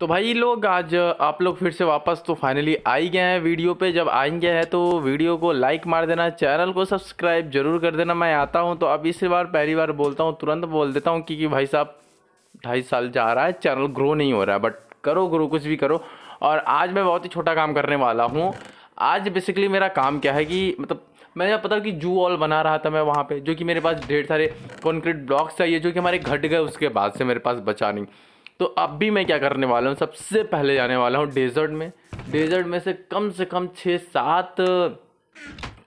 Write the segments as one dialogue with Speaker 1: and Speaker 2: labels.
Speaker 1: तो भाई लोग आज, आप लोग फिर से वापस तो फाइनली आ ही गए हैं वीडियो पे। जब आएँगे हैं तो वीडियो को लाइक मार देना चैनल को सब्सक्राइब ज़रूर कर देना। मैं आता हूँ तो अब इस बार पहली बार बोलता हूँ, तुरंत बोल देता हूँ क्योंकि भाई साहब, ढाई साल जा रहा है चैनल ग्रो नहीं हो रहा है बट करो ग्रो कुछ भी करो। और आज मैं बहुत ही छोटा काम करने वाला हूँ। आज बेसिकली मेरा काम क्या है कि मतलब मैंने पता कि जू ऑल बना रहा था मैं वहाँ पे, जो कि मेरे पास ढेर सारे कॉन्क्रीट ब्लॉक्स चाहिए, जो कि हमारे घट गए, उसके बाद से मेरे पास बचा नहीं। तो अब भी मैं क्या करने वाला हूँ? सबसे पहले जाने वाला हूँ डेजर्ट में। डेजर्ट में से कम से कम छः सात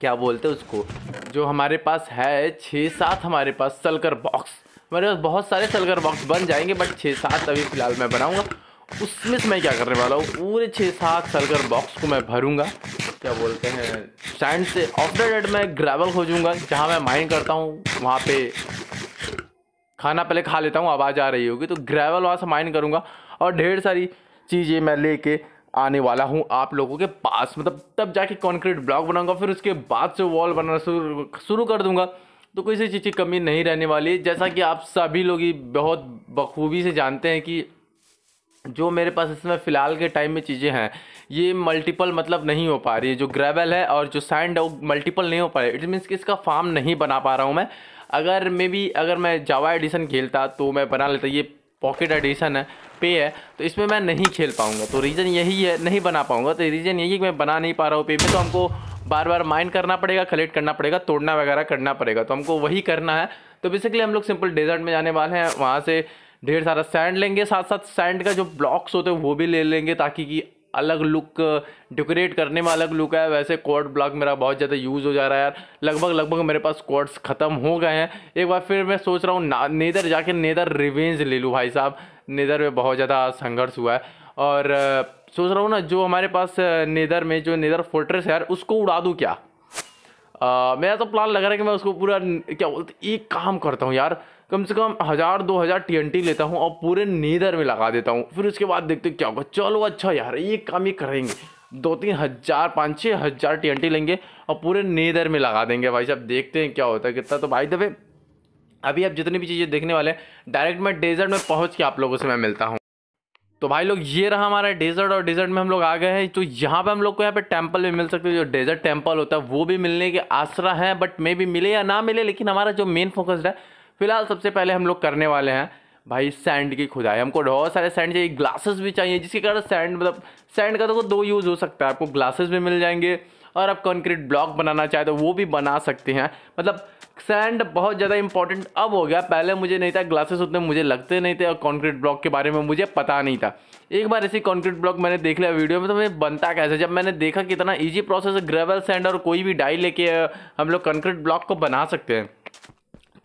Speaker 1: क्या बोलते हैं उसको? जो हमारे पास है छः सात हमारे पास सलकर बॉक्स। हमारे पास बहुत सारे सलकर बॉक्स बन जाएँगे, बट छः सात अभी फ़िलहाल मैं बनाऊँगा। उसमें से मैं क्या करने वाला हूँ? पूरे छः सात सलकर बॉक्स को मैं भरूँगा। क्या बोलते हैं? सैंड से आफ्टर डेट मैं ग्रेवल खोजूँगा, जहाँ मैं माइंड करता हूँ, वहाँ पे खाना पहले खा लेता हूँ, आवाज़ आ रही होगी तो ग्रेवल वहाँ से माइंड करूँगा और ढेर सारी चीज़ें मैं लेके आने वाला हूँ आप लोगों के पास। मतलब तब जाके कंक्रीट ब्लॉक बनाऊँगा, फिर उसके बाद से वॉल बनाना शुरू शुरू कर दूँगा। तो कोई सी चीज़ की कमी नहीं रहने वाली जैसा कि आप सभी लोग ही बहुत बखूबी से जानते हैं कि जो मेरे पास इसमें फ़िलहाल के टाइम में चीज़ें हैं, ये मल्टीपल मतलब नहीं हो पा रही है। जो ग्रेवल है और जो सैंड है, वो मल्टीपल नहीं हो पा रही इट मीन्स कि इसका फार्म नहीं बना पा रहा हूँ मैं। अगर मे बी अगर मैं जावा एडिशन खेलता तो मैं बना लेता, ये पॉकेट एडिशन है, पे है तो इसमें मैं नहीं खेल पाऊँगा। तो रीज़न यही है, नहीं बना पाऊँगा। तो रीज़न यही है कि मैं बना नहीं पा रहा हूँ, पे में तो हमको बार बार माइंड करना पड़ेगा कलेक्ट करना पड़ेगा, तोड़ना वगैरह करना पड़ेगा। तो हमको वही करना है। तो बेसिकली हम लोग सिंपल डेजर्ट में जाने वाले हैं, वहाँ से ढेर सारा सैंड लेंगे साथ साथ सैंड का जो ब्लॉक्स होते हैं, वो भी ले लेंगे, ताकि कि अलग लुक डेकोरेट करने में अलग लुक है। वैसे कोड ब्लॉक मेरा बहुत ज़्यादा यूज़ हो जा रहा है यार। लगभग लगभग मेरे पास कोड्स ख़त्म हो गए हैं। एक बार फिर मैं सोच रहा हूँ नेदर जाके नेदर रिवेंज ले लूँ भाई साहब। नेदर में बहुत ज़्यादा संघर्ष हुआ है। और सोच रहा हूँ ना जो हमारे पास नेदर में जो नेदर फोर्ट्रेस है यार उसको उड़ा दूँ क्या? आ, मेरा तो प्लान लग रहा है कि मैं उसको पूरा क्या बोलते एक काम करता हूँ यार। कम से कम हज़ार, दो हज़ार टीएनटी लेता हूँ और पूरे नीदर में लगा देता हूँ। फिर उसके बाद देखते क्या होगा। चलो अच्छा यार, ये काम ये करेंगे। दो तीन हज़ार, पाँच छः हज़ार टीएनटी लेंगे और पूरे नीदर में लगा देंगे। भाई साहब, देखते हैं क्या होता है, कितना तो भाई दबे। अभी आप जितनी भी चीज़ें देखने वाले हैं, डायरेक्ट मैं डेजर्ट में पहुँच के आप लोगों से मैं मिलता हूँ। तो भाई लोग, ये रहा हमारा डेजर्ट और डेजर्ट में हम लोग आ गए हैं। तो यहाँ पे हम लोग को यहाँ पे टेंपल भी मिल सकते हैं। जो डेजर्ट टेंपल होता है, वो भी मिलने के आसरा है, बट मे भी मिले या ना मिले, लेकिन हमारा जो मेन फोकस्ड है फ़िलहाल सबसे पहले हम लोग करने वाले हैं भाई सैंड की खुदाई। हमको बहुत सारे सैंड चाहिए ग्लासेस भी चाहिए, जिसके कारण सैंड मतलब सैंड का तो दो यूज़ हो सकता है। आपको ग्लासेस भी मिल जाएँगे और आप कंक्रीट ब्लॉक बनाना चाहे तो वो भी बना सकते हैं। मतलब सैंड बहुत ज़्यादा इंपॉर्टेंट अब हो गया। पहले मुझे नहीं था ग्लासेस उतने, मुझे लगते नहीं थे और कॉन्क्रीट ब्लॉक के बारे में मुझे पता नहीं था। एक बार ऐसी कॉन्क्रीट ब्लॉक मैंने देख लिया वीडियो में तो मैं, बनता कैसे? जब मैंने देखा कितना ईजी प्रोसेस है ग्रेवल सैंड और कोई भी डाई लेके, हम लोग कंक्रीट ब्लॉक को बना सकते हैं।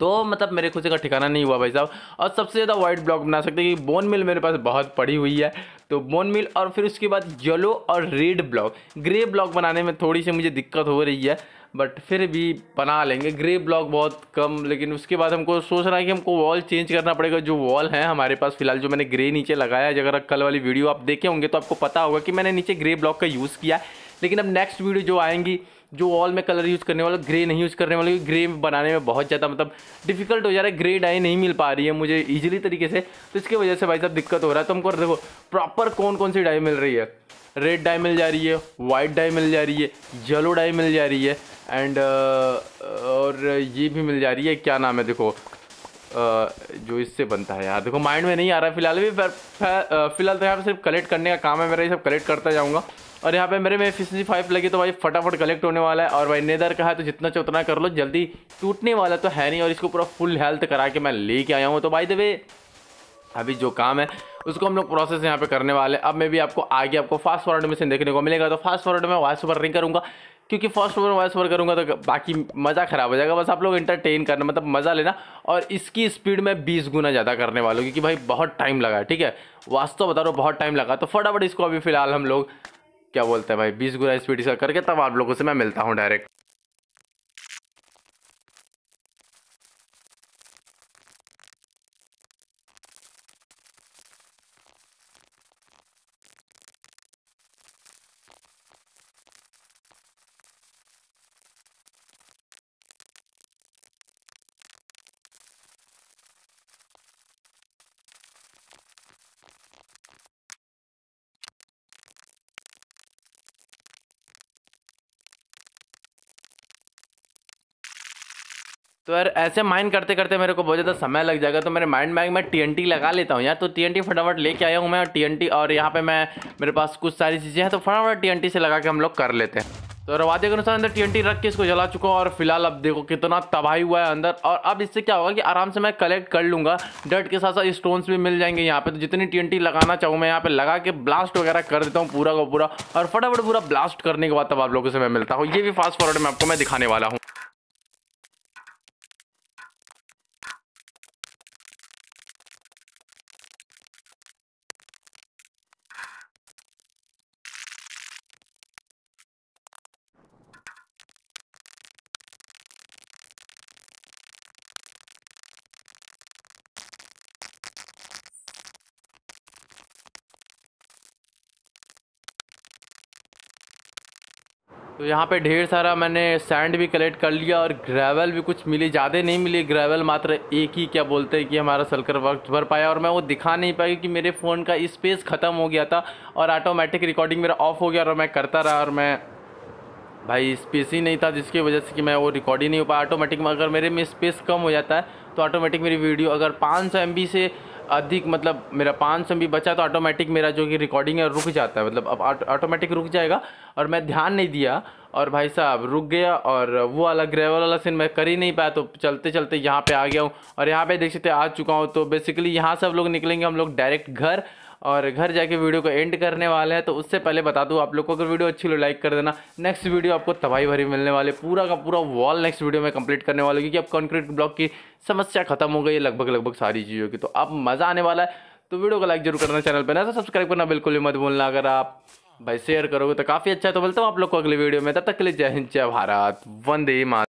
Speaker 1: तो मतलब मेरे खुशी का ठिकाना नहीं हुआ भाई साहब। और सबसे ज़्यादा वाइट ब्लॉक बना सकते हैं कि बोन मिल मेरे पास बहुत पड़ी हुई है। तो बोन मिल और फिर उसके बाद येलो और रेड ब्लॉक ग्रे ब्लॉक बनाने में थोड़ी सी मुझे दिक्कत हो रही है बट फिर भी बना लेंगे। ग्रे ब्लॉक बहुत कम, लेकिन उसके बाद हमको सोच रहा है कि हमको वॉल चेंज करना पड़ेगा। जो वॉल है हमारे पास फ़िलहाल, जो मैंने ग्रे नीचे लगाया है, अगर कल वाली वीडियो आप देखे होंगे तो आपको पता होगा कि मैंने नीचे ग्रे ब्लॉक का यूज़ किया लेकिन अब नेक्स्ट वीडियो जो आएँगी, जो ऑल में कलर यूज़ करने वाला ग्रे नहीं यूज़ करने वाले ग्रे बनाने में बहुत ज़्यादा मतलब डिफ़िकल्ट हो जा रहा है ग्रे डाई नहीं मिल पा रही है मुझे ईजिली तरीके से। तो इसकी वजह से भाई साहब दिक्कत हो रहा है। तो हमको देखो प्रॉपर कौन कौन सी डाई मिल रही है? रेड डाई मिल जा रही है वाइट डाई मिल जा रही है येलो डाई मिल जा रही है एंड और ये भी मिल जा रही है, क्या नाम है देखो? जो इससे बनता है यार। देखो माइंड में नहीं आ रहा फ़िलहाल। भी फ़िलहाल तो यहाँ पे सिर्फ़ कलेक्ट करने का काम है। मेरा ये सब कलेक्ट करता जाऊँगा। और यहाँ पे मेरे में एफिशिएंसी फाइव लगी तो भाई फटाफट कलेक्ट होने वाला है। और भाई नेदर का है तो जितना चाहे उतना कर लो। जल्दी टूटने वाला तो है नहीं, और इसको पूरा फुल हेल्थ करा के मैं लेके आया हूँ। तो भाई देवे अभी जो काम है, उसको हम लोग प्रोसेस यहाँ पे करने वाले हैं। अब मैं भी आपको आगे, आपको फास्ट फॉरवर्ड में से देखने को मिलेगा। तो फास्ट फॉरवर्ड में वॉइस ओवर रिंग करूँगा। क्योंकि फ़र्स्ट ओवर वॉइस ओवर करूँगा तो बाकी मज़ा ख़राब हो जाएगा। बस आप लोग इंटरटेन करना मतलब मज़ा लेना और इसकी स्पीड में बीस गुना ज़्यादा करने वालों, क्योंकि भाई बहुत टाइम लगा ठीक है? वास्तव बता रहा हूँ, बहुत टाइम लगा। तो फटाफट इसको अभी फ़िलहाल हम लोग, क्या बोलते हैं भाई, बीस गुना स्पीड इसका करके तब आप लोगों से मैं मिलता हूँ डायरेक्ट तो यार, ऐसे माइंड करते करते मेरे को बहुत ज़्यादा समय लग जाएगा तो मेरे माइंड बैग में टीएनटी लगा लेता हूँ यार। तो टीएनटी फटाफट लेके आया हूँ मैं, और टी और यहाँ पे मैं, मेरे पास कुछ सारी चीज़ें हैं तो फटाफट टीएनटी से लगा के हम लोग कर लेते हैं। तो रवादे के अनुसार अंदर टीएनटी रख के इसको जला चुका हूँ, और फ़िलहाल अब देखो कितना तबाही हुआ है अंदर। और अब इससे क्या होगा कि आराम से मैं कलेक्ट कर लूँगा। डर्ट के साथ साथ स्टोन्स भी मिल जाएँगे यहाँ पे तो जितनी टीएनटी लगाना चाहूँ मैं यहाँ पे लगा के ब्लास्ट वगैरह कर देता हूँ पूरा का पूरा। और फटाफट पूरा ब्लास्ट करने के बाद तब आप लोगों से मैं मिलता हूँ। ये भी फास्ट फॉरवर्ड में आपको मैं दिखाने वाला हूँ। तो यहाँ पे ढेर सारा मैंने सैंड भी कलेक्ट कर लिया और ग्रेवल भी कुछ मिली, ज़्यादा नहीं मिली। ग्रेवल मात्र एक ही क्या बोलते हैं कि हमारा सलकर वक्त भर पाया और मैं वो दिखा नहीं पाया क्योंकि मेरे फ़ोन का स्पेस ख़त्म हो गया था और ऑटोमेटिक रिकॉर्डिंग मेरा ऑफ़ हो गया और मैं करता रहा और मैं भाई स्पेस ही नहीं था जिसकी वजह से कि मैं वो रिकॉर्ड ही नहीं हो पाया। ऑटोमेटिक अगर मेरे में स्पेस कम हो जाता है तो ऑटोमेटिक मेरी वीडियो अगर पाँच सौ से अधिक मतलब मेरा पाँच सौ भी बचा तो ऑटोमेटिक मेरा जो कि रिकॉर्डिंग है रुक जाता है। मतलब अब ऑटोमेटिक रुक जाएगा और मैं ध्यान नहीं दिया और भाई साहब रुक गया और वो वाला ग्रेवल वाला सीन मैं कर ही नहीं पाया। तो चलते चलते यहाँ पे आ गया हूँ और यहाँ पे देख सकते आ चुका हूँ। तो बेसिकली यहाँ से हम लोग निकलेंगे, हम लोग डायरेक्ट घर और घर जाके वीडियो को एंड करने वाले हैं तो उससे पहले बता दूँ आप लोग को अगर वीडियो अच्छी लो लाइक कर देना। नेक्स्ट वीडियो आपको तबाही भरी मिलने वाले, पूरा का पूरा वॉल नेक्स्ट वीडियो में कंप्लीट करने वाले, क्योंकि अब कॉन्क्रीट ब्लॉक की समस्या खत्म हो गई है लगभग लगभग सारी चीज़ों की। तो अब मज़ा आने वाला है तो वीडियो को लाइक ज़रूर करना चैनल पर ना तो सब्सक्राइब करना बिल्कुल भी मत भूलना। अगर आप भाई शेयर करोगे तो काफ़ी अच्छा तो बोलता हूँ आप लोग को अगली वीडियो में, तब तक के लिए जय हिंद, जय भारत, वंदे मात